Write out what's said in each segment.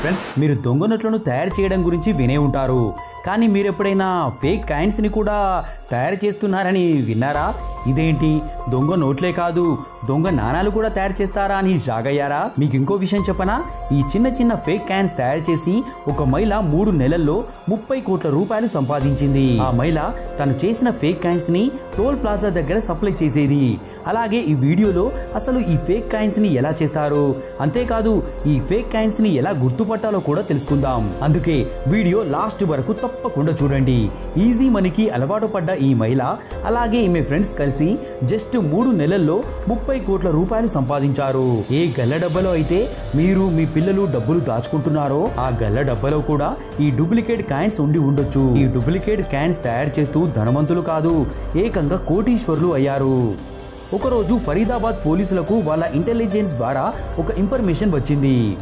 Friends మీరు దొంగ నోట్లను తయారు చేయడం గురించి వినే ఉంటారు. కానీ మీరు ఎప్పుడైనా ఫేక్ కాయిన్స్ని కూడా తయారు చేస్తున్నారని విన్నారా? ఇదేంటి? దొంగ నోట్లే కాదు. దొంగ నాణాలు కూడా తయారు చేస్తారా అని జాగయ్యారా? మీకు ఇంకో విషయం చెప్పనా? ఈ చిన్న చిన్న ఫేక్ కాయిన్స్ తయారు చేసి ఒక మహిళ మూడు నెలల్లో ముప్పై కోట్ల రూపాయలు సంపాదించింది. ఆ మహిళ తను చేసిన ఫేక్ కాయిన్స్ని టోల్ ప్లాజా దగ్గర సప్లై చేసేది. అలాగే ఈ వీడియోలో అసలు ఈ ఫేక్ కాయిన్స్ని ఎలా చేస్తారు? అంతేకాదు ఈ ఫేక్ కాయిన్స్ని ఎలా గుర్తుపట్టాలో కూడా తెలుసుకుందాం. అందుకే వీడియో లాస్ట్ వరకు తప్పకుండా చూడండి. ఈజీ మనీకి అలవాటు పడ్డ ఈ మహిళ అలాగే ఈమె ఫ్రెండ్స్ కలిసి జస్ట్ మూడు నెలల్లో ముప్పై కోట్ల రూపాయలు సంపాదించారు. ఏ గల్ల డబ్బలో అయితే మీరు మీ పిల్లలు డబ్బులు దాచుకుంటున్నారో ఆ గల్ల డబ్బలో కూడా ఈ డూప్లికేట్ కాయిన్స్ ఉండి ఉండొచ్చు. ఈ డూప్లికేట్ కాయిన్స్ తయారు చేస్తూ ధనవంతులు కాదు ఏకంగా కోటీశ్వరులు అయ్యారు. ఒకరోజు ఫరీదాబాద్ పోలీసులకు వాళ్ళ ఇంటెలిజెన్స్ ద్వారా ఒక ఇన్ఫర్మేషన్ వచ్చింది.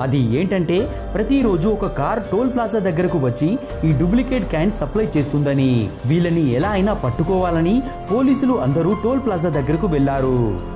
అది ఏంటంటే ప్రతిరోజు ఒక కార్ టోల్ ప్లాజా దగ్గరకు వచ్చి ఈ డూప్లికేట్ క్యాన్స్ సప్లై చేస్తుందని. వీళ్ళని ఎలా అయినా పట్టుకోవాలని పోలీసులు అందరూ టోల్ ప్లాజా దగ్గరకు వెళ్ళారు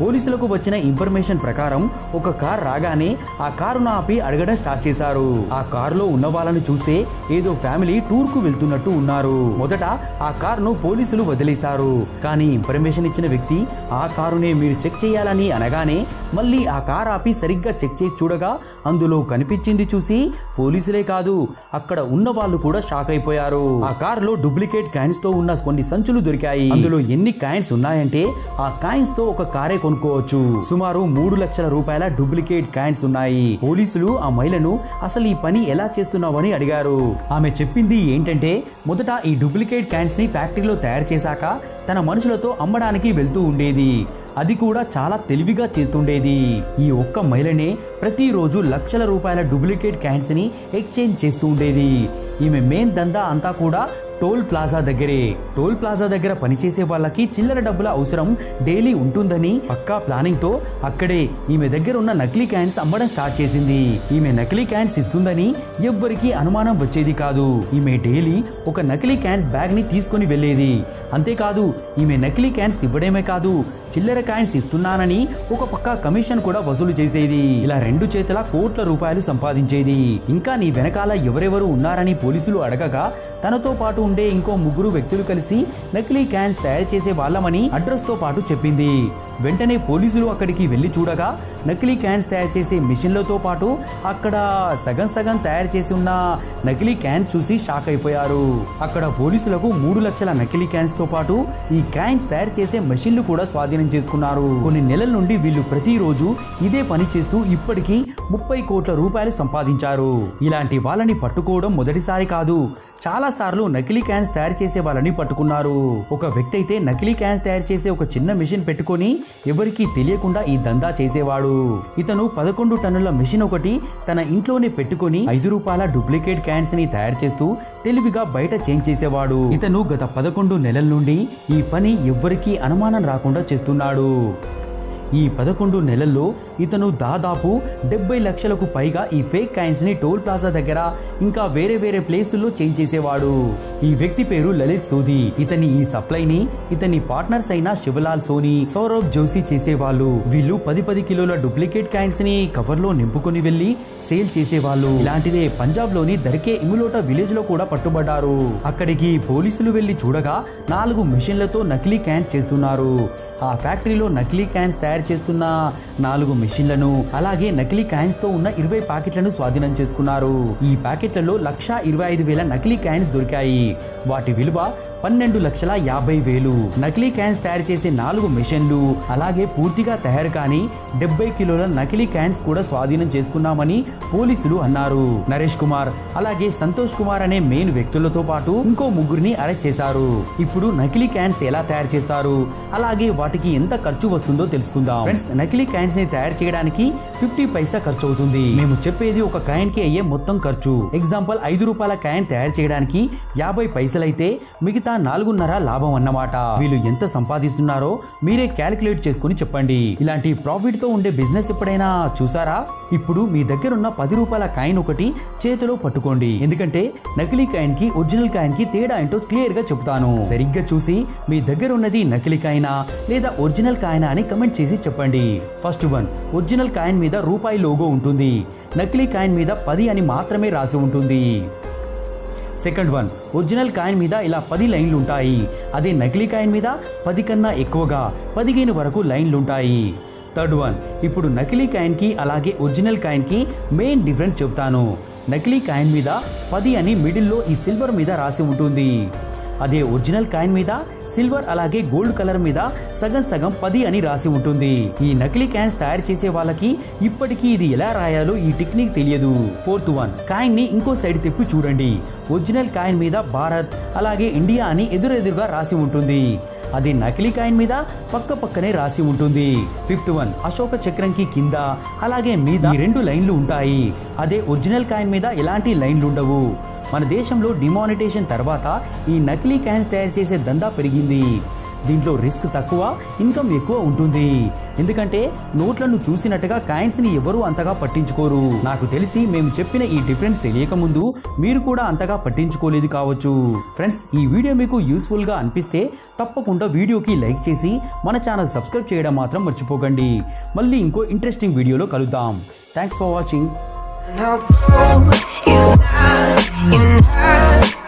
పోలీసులకు వచ్చిన ఇన్ఫర్మేషన్ ప్రకారం ఒక కార్ రాగానే ఆ కారును ఆపి అడగడం స్టార్ట్ చేశారు. ఆ కారులో ఉన్న వాళ్ళని చూస్తే ఏదో ఫ్యామిలీ టూర్కు వెళ్తున్నట్టు ఉన్నారు. మొదట ఆ కారును పోలీసులు వదిలేశారు. కానీ ఇన్ఫర్మేషన్ ఇచ్చిన వ్యక్తి ఆ కారునే మీరు చెక్ చేయాలని అనగానే మళ్ళీ ఆ కార్ ఆపి సరిగ్గా చెక్ చేసి చూడగా అందులో కనిపించింది చూసి పోలీసులే కాదు అక్కడ ఉన్న వాళ్ళు కూడా షాక్ అయిపోయారు. ఆ కారులో డూప్లికేట్ కాయిన్స్తో ఉన్న కొన్ని సంచులు దొరికాయి. అందులో ఎన్ని కాయిన్స్ ఉన్నాయంటే ఆ కాయిన్స్తో ఒక కారే కొనుక్కోవచ్చు. సుమారు మూడు లక్షల రూపాయల డూప్లికేట్ కాయిన్స్ ఉన్నాయి. పోలీసులు ఆ మహిళను అసలు ఈ పని ఎలా చేస్తున్నావని అడిగారు. ఆమె చెప్పింది ఏంటంటే మొదట ఈ డూప్లికేట్ కాయిన్స్ని ఫ్యాక్టరీలో తయారు చేశాక తన మనుషులతో అమ్మడానికి వెళ్తూ ఉండేది. అది కూడా చాలా తెలివిగా చేస్తుండేది. ఈ ఒక్క మహిళనే ప్రతిరోజు లక్షల రూపాయల డూప్లికేట్ కాయిన్స్ని ఎక్స్చేంజ్ చేస్తూ ఉండేది. ఈమె మెయిన్ దందా అంతా కూడా టోల్ ప్లాజా దగ్గరే. టోల్ ప్లాజా దగ్గర పనిచేసే వాళ్ళకి చిల్లర డబ్బుల అవసరం డైలీ ఉంటుందని పక్కా ప్లానింగ్తో అక్కడే ఈమె దగ్గర ఉన్న నకిలీ క్యాన్స్ అమ్మడం స్టార్ట్ చేసింది. ఈమె నకిలీ క్యాన్స్ ఇస్తుందని ఎవ్వరికీ అనుమానం వచ్చేది కాదు. ఈమె డైలీ ఒక నకిలీ క్యాన్స్ బ్యాగ్ని తీసుకొని వెళ్ళేది. అంతేకాదు ఈమె నకిలీ క్యాన్స్ ఇవ్వడమే కాదు చిల్లర క్యాన్స్ ఇస్తున్నానని ఒక పక్క కమిషన్ కూడా వసూలు చేసేది. ఇలా రెండు చేతుల కోట్ల రూపాయలు సంపాదించేది. ఇంకా నీ వెనకాల ఎవరెవరు ఉన్నారని పోలీసులు అడగగా తనతో పాటు ఉండే ఇంకో ముగ్గురు వ్యక్తులు కలిసి నకిలీ క్యాన్స్ తయారు చేసే వాళ్ళమని అడ్రస్తో పాటు చెప్పింది. వెంటనే పోలీసులు అక్కడికి వెళ్ళి చూడగా నకిలీ క్యాన్స్ తయారు చేసే మిషన్లతో పాటు అక్కడ సగం సగం తయారు చేసి ఉన్న నకిలీ క్యాన్స్ చూసి షాక్ అయిపోయారు. అక్కడ పోలీసులకు మూడు లక్షల నకిలీ క్యాన్స్తో పాటు ఈ క్యాన్స్ తయారు చేసే మెషిన్లు కూడా స్వాధీనం చేసుకున్నారు. కొన్ని నెలల నుండి వీళ్ళు ప్రతిరోజు ఇదే పని చేస్తూ ఇప్పటికీ ముప్పై కోట్ల రూపాయలు సంపాదించారు. ఇలాంటి వాళ్ళని పట్టుకోవడం మొదటిసారి కాదు చాలా సార్లు నకిలీ క్యాన్స్ తయారు చేసే వాళ్ళని పట్టుకున్నారు. ఒక వ్యక్తి అయితే నకిలీ క్యాన్స్ తయారు చేసే ఒక చిన్న మిషన్ పెట్టుకొని ఎవరికీ తెలియకుండా ఈ దందా చేసేవాడు. ఇతను పదకొండు టన్నుల మిషన్ ఒకటి తన ఇంట్లోనే పెట్టుకొని ఐదు రూపాయల డూప్లికేట్ క్యాన్స్ని తయారు చేస్తూ తెలివిగా బయట చేంజ్ చేసేవాడు. ఇతను గత పదకొండు నెలల నుండి ఈ పని ఎవ్వరికీ అనుమానం రాకుండా చేస్తున్నాడు. ఈ పదకొండు నెలల్లో ఇతను దాదాపు డెబ్బై లక్షలకు పైగా ఈ ఫేక్ కాయిన్స్ని టోల్ ప్లాజా దగ్గర ఇంకా వేరే వేరే ప్లేసుల్లో చేంజ్ చేసేవాడు. ఈ వ్యక్తి పేరు లలిత్ సోధి. ఇతని ఈ సప్లైని ఇతని పార్ట్నర్స్ అయిన శివలాల్ సోని సౌరవ్ జోషి చేసేవాళ్ళు. వీళ్ళు పది పది కిలోల డూప్లికేట్ కాయిన్స్ని కవర్లో నింపుకొని వెళ్ళి సేల్ చేసేవాళ్ళు. ఇలాంటిదే పంజాబ్లోని దర్కే ఇములోట విలేజ్లో కూడా పట్టుబడ్డారు. అక్కడికి పోలీసులు వెళ్ళి చూడగా నాలుగు మిషన్లతో నకిలీ క్యాన్స్ చేస్తున్నారు. ఆ ఫ్యాక్టరీలో నకిలీ క్యాన్స్ తయారు చేస్తున్న నాలుగు మిషన్లను అలాగే నకిలీ కాయిన్స్తో ఉన్న ఇరవై ప్యాకెట్లను స్వాధీనం చేసుకున్నారు. ఈ ప్యాకెట్లలో లక్ష ఇరవై ఐదు వేల నకిలీ కాయిన్స్ దొరికాయి. వాటి విలువ పన్నెండు లక్షల యాభై వేలు. నకిలీ కాయిన్స్ తయారు చేసే నాలుగు మిషన్లు అలాగే పూర్తిగా తయారు కాని డెబ్బై కిలోల నకిలీ కాయిన్స్ కూడా స్వాధీనం చేసుకున్నామని పోలీసులు అన్నారు. నరేష్ కుమార్ అలాగే సంతోష్ కుమార్ అనే మెయిన్ వ్యక్తులతో పాటు ఇంకో ముగ్గురిని అరెస్ట్ చేశారు. ఇప్పుడు నకిలీ క్యాన్స్ ఎలా తయారు చేస్తారు? అలాగే వాటికి ఎంత ఖర్చు వస్తుందో తెలుసుకుందాం. ఫ్రెండ్స్ నకిలీ కాయిన్స్ని తయారు చేయడానికి ఫిఫ్టీ పైసా ఖర్చు అవుతుంది మేము చెప్పేది ఒక కాయిన్కి అయ్యే మొత్తం ఖర్చు. ఎగ్జాంపుల్ ఐదు రూపాయల కాయిన్ తయారు చేయడానికి యాభై పైసలైతే మిగతా నాలుగున్నర లాభం అన్నమాట. వీళ్ళు ఎంత సంపాదిస్తున్నారో మీరే క్యాలిక్యులేట్ చేసుకుని చెప్పండి. ఇలాంటి ప్రాఫిట్తో ఉండే బిజినెస్ ఎప్పుడైనా చూసారా? ఇప్పుడు మీ దగ్గరున్న పది రూపాయల కాయిన్ ఒకటి చేతిలో పట్టుకోండి. ఎందుకంటే నకిలీ కాయిన్కి ఒరిజినల్ కాయిన్కి తేడా ఏంటో క్లియర్గా చెప్తాను సరిగ్గా చూసి మీ దగ్గర ఉన్నది నకిలీ కాయినా లేదా ఒరిజినల్ కాయినా అని కమెంట్ చేసి చెప్పండి. ఫస్ట్ వన్ ఒరిజినల్ కాయిన్ మీద రూపాయి లోగో ఉంటుంది. నకిలీ కాయిన్ మీద పది అని మాత్రమే రాసి ఉంటుంది. సెకండ్ వన్ ఒరిజినల్ కాయిన్ మీద ఇలా పది లైన్లు ఉంటాయి అదే నకిలీ కాయిన్ మీద పది కన్నా ఎక్కువగా పదిహేను వరకు లైన్లు ఉంటాయి థర్డ్ వన్. ఇప్పుడు నకిలీ కాయిన్కి అలాగే ఒరిజినల్ కాయిన్కి మెయిన్ డిఫరెన్స్ చెప్తాను నకిలీ కాయిన్ మీద పది అని మిడిల్లో ఈ సిల్వర్ మీద రాసి ఉంటుంది. అదే ఒరిజినల్ కాయిన్ మీద సిల్వర్ అలాగే గోల్డ్ కలర్ మీద సగం సగం పది అని రాసి ఉంటుంది. ఈ నకిలీ కాయిన్స్ తయారు చేసే వాళ్ళకి ఇప్పటికీ ఇది ఎలా రాయాలో ఈ టెక్నిక్ తెలియదు. ఫోర్త్ వన్ కాయిన్ని ఇంకో సైడ్ తిప్పి చూడండి. ఒరిజినల్ కాయిన్ మీద భారత్ అలాగే ఇండియా అని ఎదురెదురుగా రాసి ఉంటుంది. అది నకిలీ కాయిన్ మీద పక్క పక్కనే రాసి ఉంటుంది. ఫిఫ్త్ వన్ అశోక చక్రంకి కింద అలాగే మీద రెండు లైన్లు ఉంటాయి. అదే ఒరిజినల్ కాయిన్ మీద ఎలాంటి లైన్లు ఉండవు. మన దేశంలో డిమానిటేషన్ తర్వాత ఈ నకిలీ కాయిన్స్ తయారు చేసే దందా పెరిగింది. దీంట్లో రిస్క్ తక్కువ ఇన్కమ్ ఎక్కువ ఉంటుంది. ఎందుకంటే నోట్లను చూసినట్టుగా కాయిన్స్ని ఎవరూ అంతగా పట్టించుకోరు. నాకు తెలిసి మేము చెప్పిన ఈ డిఫరెన్స్ తెలియక ముందు మీరు కూడా అంతగా పట్టించుకోలేదు కావచ్చు. ఫ్రెండ్స్ ఈ వీడియో మీకు యూస్ఫుల్గా అనిపిస్తే తప్పకుండా వీడియోకి లైక్ చేసి మన ఛానల్ సబ్స్క్రైబ్ చేయడం మాత్రం మర్చిపోకండి. మళ్ళీ ఇంకో ఇంట్రెస్టింగ్ వీడియోలో కలుద్దాం. Thanks for watching No, you're not, not.